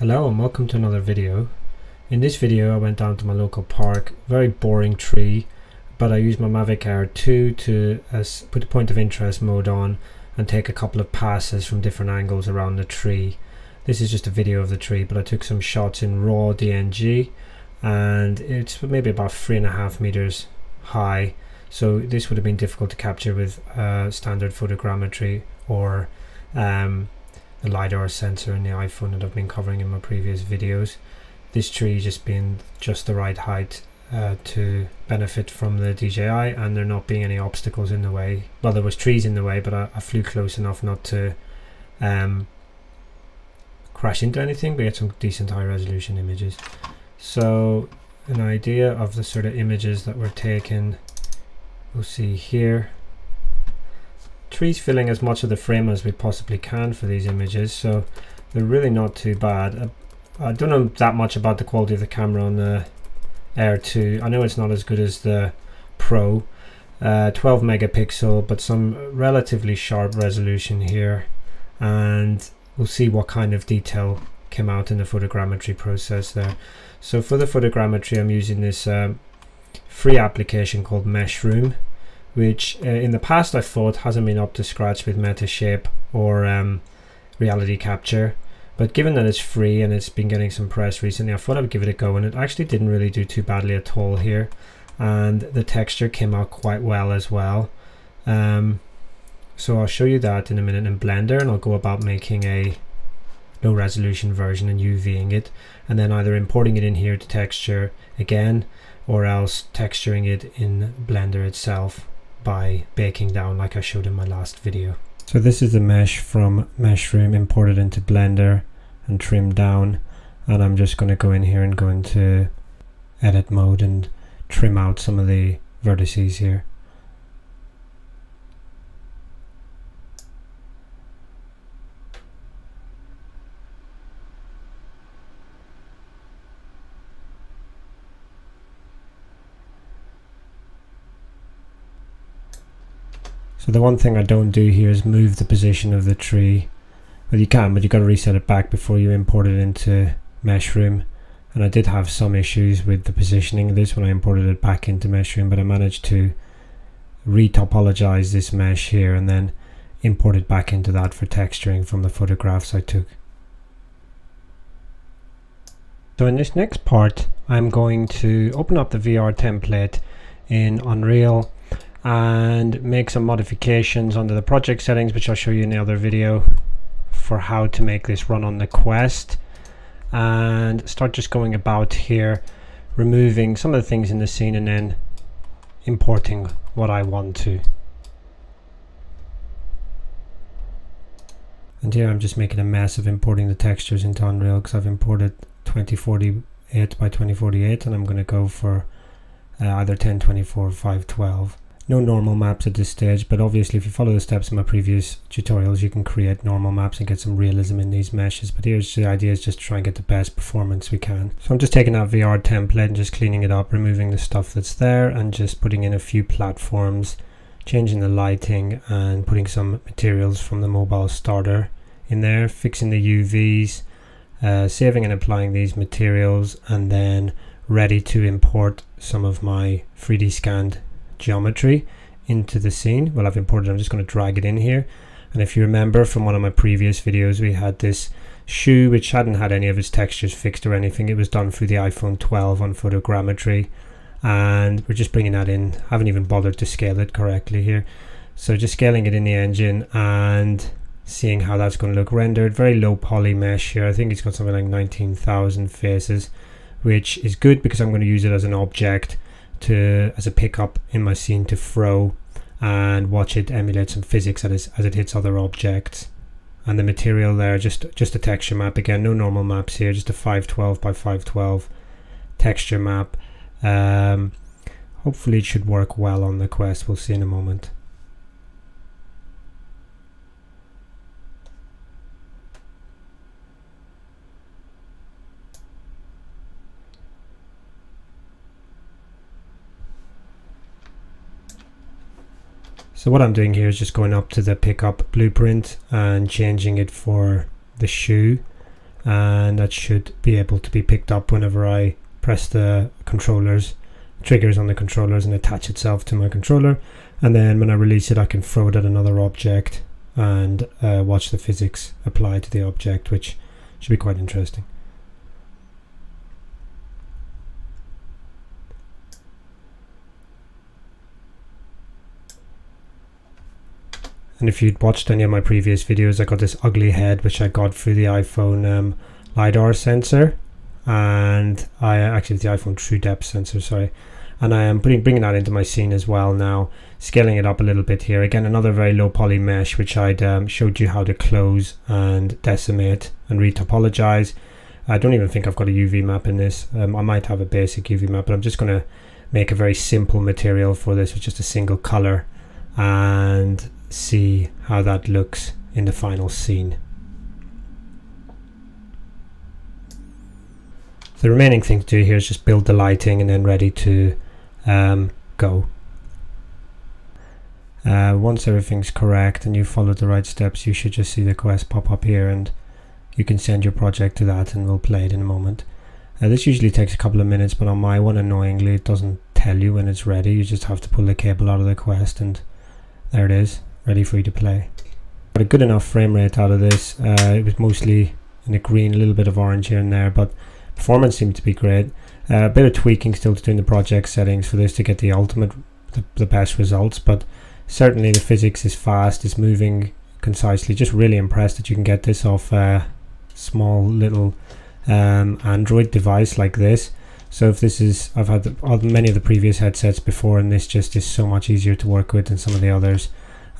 Hello and welcome to another video. In this video I went down to my local park, very boring tree, but I used my Mavic Air 2 to uh, put the point of interest mode on and take a couple of passes from different angles around the tree. This is just a video of the tree, but I took some shots in raw DNG and it's maybe about three and a half meters high. So this would have been difficult to capture with uh, standard photogrammetry or um, the LiDAR sensor in the iPhone that I've been covering in my previous videos. This tree just being just the right height uh, to benefit from the DJI and there not being any obstacles in the way. Well, there was trees in the way, but I, I flew close enough not to um, crash into anything, but get some decent high resolution images. So an idea of the sort of images that were taken, we'll see here trees filling as much of the frame as we possibly can for these images so they're really not too bad. I, uh, I don't know that much about the quality of the camera on the Air 2 I know it's not as good as the Pro uh, 12 megapixel but some relatively sharp resolution here and we'll see what kind of detail came out in the photogrammetry process there. So for the photogrammetry I'm using this um, free application called Meshroom which uh, in the past I thought hasn't been up to scratch with Metashape or um, Reality Capture. But given that it's free and it's been getting some press recently, I thought I would give it a go and it actually didn't really do too badly at all here. And the texture came out quite well as well. Um, so I'll show you that in a minute in Blender and I'll go about making a low resolution version and UVing it and then either importing it in here to texture again or else texturing it in Blender itself by baking down like I showed in my last video. So this is the mesh from Meshroom imported into Blender and trimmed down and I'm just going to go in here and go into edit mode and trim out some of the vertices here. So the one thing I don't do here is move the position of the tree. Well you can, but you've got to reset it back before you import it into Meshroom. And I did have some issues with the positioning of this when I imported it back into Meshroom, but I managed to retopologize this mesh here and then import it back into that for texturing from the photographs I took. So in this next part, I'm going to open up the VR template in Unreal and make some modifications under the project settings which I'll show you in the other video for how to make this run on the Quest and start just going about here removing some of the things in the scene and then importing what I want to. And here I'm just making a mess of importing the textures into Unreal because I've imported 2048 by 2048 and I'm going to go for uh, either 1024 or 512 no normal maps at this stage, but obviously if you follow the steps in my previous tutorials, you can create normal maps and get some realism in these meshes. But here's the idea is just try and get the best performance we can. So I'm just taking that VR template and just cleaning it up, removing the stuff that's there and just putting in a few platforms, changing the lighting and putting some materials from the mobile starter in there, fixing the UVs, uh, saving and applying these materials and then ready to import some of my 3D scanned geometry into the scene. Well, I've imported, I'm just going to drag it in here. And if you remember from one of my previous videos, we had this shoe which hadn't had any of its textures fixed or anything. It was done through the iPhone 12 on photogrammetry. And we're just bringing that in. I haven't even bothered to scale it correctly here. So just scaling it in the engine and seeing how that's going to look rendered. Very low poly mesh here. I think it's got something like 19,000 faces, which is good because I'm going to use it as an object to as a pickup in my scene to throw and watch it emulate some physics as, as it hits other objects. And the material there just just a texture map. Again no normal maps here just a 512 by 512 texture map. Um, hopefully it should work well on the quest. We'll see in a moment So what I'm doing here is just going up to the pickup blueprint and changing it for the shoe and that should be able to be picked up whenever I press the controllers triggers on the controllers and attach itself to my controller and then when I release it I can throw it at another object and uh, watch the physics apply to the object which should be quite interesting. And if you'd watched any of my previous videos, I got this ugly head which I got through the iPhone um, LiDAR sensor and I actually the iPhone True Depth sensor, sorry. And I am putting bringing that into my scene as well now, scaling it up a little bit here. Again, another very low poly mesh which I'd um, showed you how to close and decimate and retopologize. I don't even think I've got a UV map in this. Um, I might have a basic UV map, but I'm just going to make a very simple material for this with just a single color and see how that looks in the final scene. The remaining thing to do here is just build the lighting and then ready to um, go. Uh, once everything's correct and you followed the right steps you should just see the quest pop up here and you can send your project to that and we'll play it in a moment. Uh, this usually takes a couple of minutes but on my one annoyingly it doesn't tell you when it's ready you just have to pull the cable out of the quest and there it is ready for you to play. Got a good enough frame rate out of this. Uh, it was mostly in the green, a little bit of orange here and there, but performance seemed to be great. Uh, a bit of tweaking still to do in the project settings for this to get the ultimate, the, the best results, but certainly the physics is fast, it's moving concisely. Just really impressed that you can get this off a small little um, Android device like this. So if this is, I've had the, many of the previous headsets before, and this just is so much easier to work with than some of the others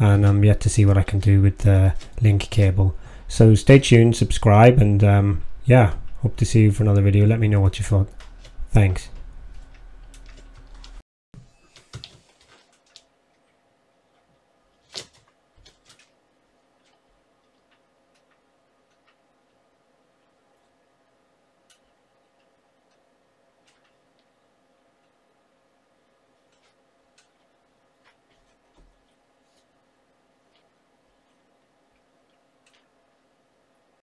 and I'm yet to see what I can do with the link cable. So stay tuned, subscribe, and um, yeah, hope to see you for another video. Let me know what you thought. Thanks.